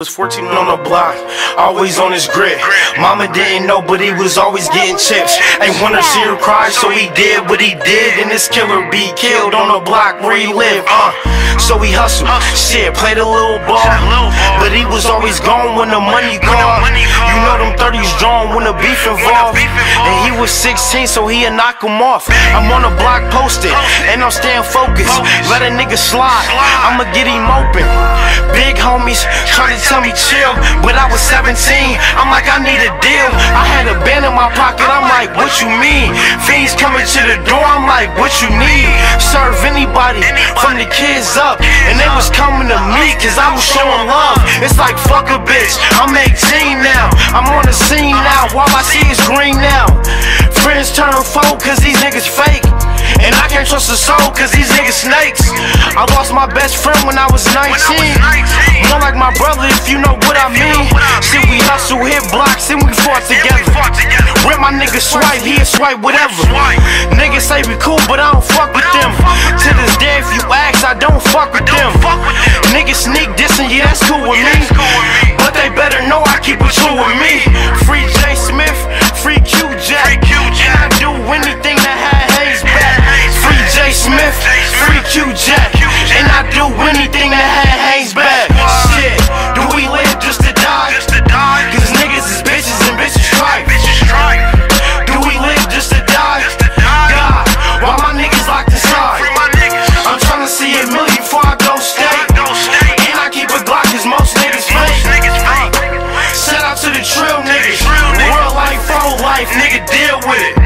was 14 on the block, always on his grit. Mama didn't know, but he was always getting chips. Ain't wanna see her cry, so he did what he did. And this killer be killed on the block where he lived. Uh, so he hustled, shit, played a little ball. But he was always gone when the money called. You know them 30s drawn when the beef involved. And he was 16, so he'd knock him off. I'm on the block posted, and I'm staying focused. Let a nigga slide, I'ma get him open. Big homies trying to tell me chill, but I was 17. I'm like, I need a deal. I had a band in my pocket, I'm like, what you mean? Fiends coming to the door, I'm like, what you need? Serve anybody, from the kids up. And they was coming to me, cause I was showing love. It's like, fuck a bitch, I'm 18 now. I'm on the scene now, all I see is green now. Friends turn foe, cause these niggas fake. And I can't trust a soul, cause these niggas snakes. I lost my best friend when I was 19. More like my brother, if you know what I mean. Shit, we hustle, hit blocks, and we fought together. My niggas swipe, he swipe whatever. Niggas say we cool, but I don't fuck with them. To this day, if you ask, I don't fuck with them. Niggas sneak dissing, yeah, that's cool with me. But they better know I keep it true with me. Free J Smith, free Q Jack. And I do anything that had Hayes back. Free J Smith, free Q Jack. And I do anything that had Hayes back. real niggas. Real niggas. Real life, phone life, nigga, deal with it.